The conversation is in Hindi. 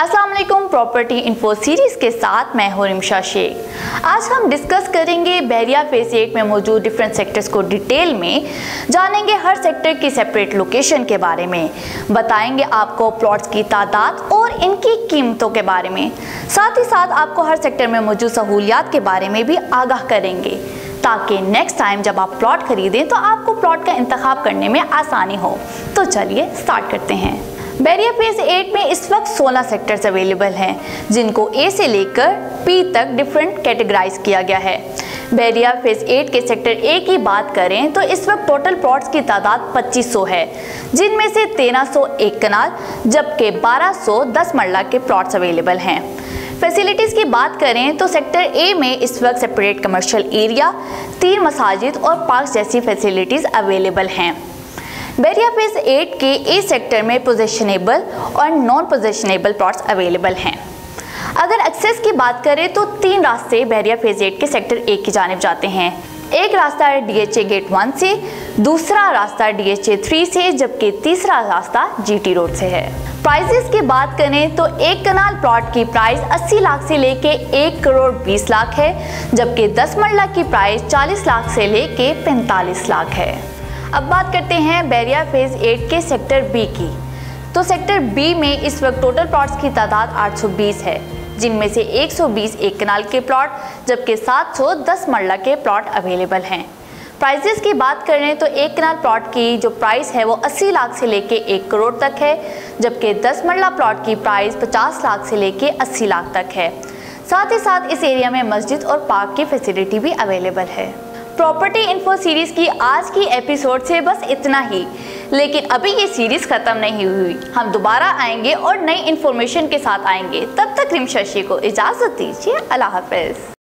असलम प्रॉपर्टी इन्फो सीरीज़ के साथ मैं हूँ रिमशा शेख। आज हम डिस्कस करेंगे बहरिया फेस एट में मौजूद डिफरेंट सेक्टर्स को डिटेल में, जानेंगे हर सेक्टर की सेपरेट लोकेशन के बारे में, बताएँगे आपको प्लॉट्स की तादाद और इनकी कीमतों के बारे में। साथ ही साथ आपको हर सेक्टर में मौजूद सहूलियात के बारे में भी आगाह करेंगे, ताकि नेक्स्ट टाइम जब आप प्लॉट खरीदें तो आपको प्लॉट का इंतखब करने में आसानी हो। तो चलिए स्टार्ट करते हैं। बैरिया फ़ेज़ एट में इस वक्त 16 सेक्टर्स अवेलेबल हैं, जिनको ए से लेकर पी तक डिफरेंट कैटेगराइज किया गया है। बैरिया फ़ेज़ एट के सेक्टर ए की बात करें तो इस वक्त टोटल प्लॉट्स की तादाद 2500 है, जिनमें से 1301 कनाल, जबकि 1210 मरला के प्लॉट्स अवेलेबल हैं। फैसिलिटीज़ की बात करें तो सेक्टर ए में इस वक्त सेपरेट कमर्शियल एरिया तीन मसाजिद और पार्क जैसी फैसिलिटीज़ अवेलेबल हैं। बैरिया फ़ेज़ एट के ए सेक्टर में पोजेशनेबल और नॉन पोजिशनेबल प्लॉट्स अवेलेबल हैं। अगर एक्सेस की बात करें तो तीन रास्ते बैरिया फ़ेज़ एट के सेक्टर ए की जानब जाते हैं। एक रास्ता है डीएचए गेट वन से, दूसरा रास्ता डीएचए थ्री से, जबकि तीसरा रास्ता जीटी रोड से है। प्राइसेस की बात करें तो एक कनाल प्लॉट की प्राइस 80 लाख से लेके एक करोड़ 20 लाख है, जबकि 10 मरला की प्राइस 40 लाख से लेके 45 लाख है। अब बात करते हैं बैरिया फ़ेज़ एट के सेक्टर बी की। तो सेक्टर बी में इस वक्त टोटल प्लॉट्स की तादाद 820 है, जिनमें से 120 एक कनाल के प्लॉट जबकि 710 मरला के प्लॉट अवेलेबल हैं। प्राइजेस की बात करें तो एक कनाल प्लॉट की जो प्राइस है वो 80 लाख से लेके एक करोड़ तक है, जबकि 10 मरला प्लॉट की प्राइस 50 लाख से लेके 80 लाख तक है। साथ ही साथ इस एरिया में मस्जिद और पार्क की फैसिलिटी भी अवेलेबल है। प्रॉपर्टी इन्फो सीरीज़ की आज की एपिसोड से बस इतना ही। लेकिन अभी ये सीरीज़ खत्म नहीं हुई। हम दोबारा आएँगे और नई इन्फॉर्मेशन के साथ आएँगे। तब तक रिम शशि को इजाज़त दीजिए। अल्लाह हाफिज़।